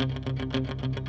Okay, okay.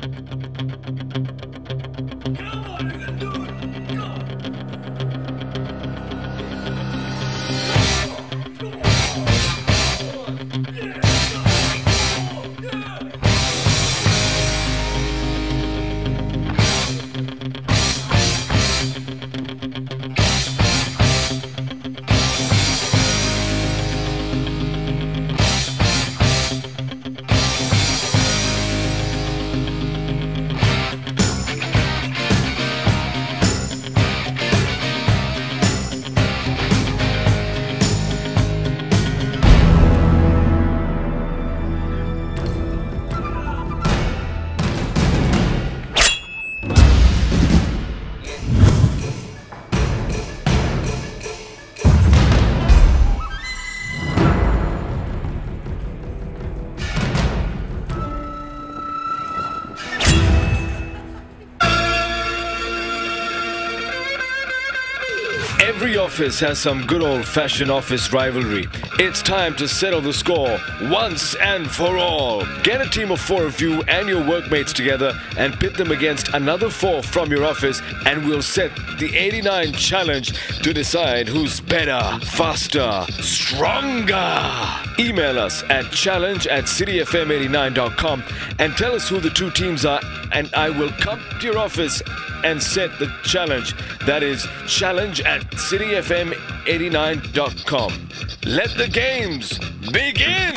Every office has some good old fashioned office rivalry. It's time to settle the score once and for all. Get a team of four of you and your workmates together and pit them against another four from your office, and we'll set the 89 challenge to decide who's better, faster, stronger. Email us at challenge at cityfm89.com and tell us who the two teams are, and I will come to your office and set the challenge. That is challenge at cityfm89.com. Let the games begin!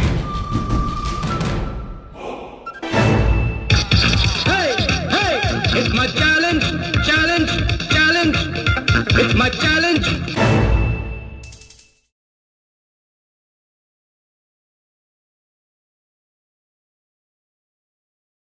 Hey, hey, it's my challenge, challenge, challenge. It's my challenge.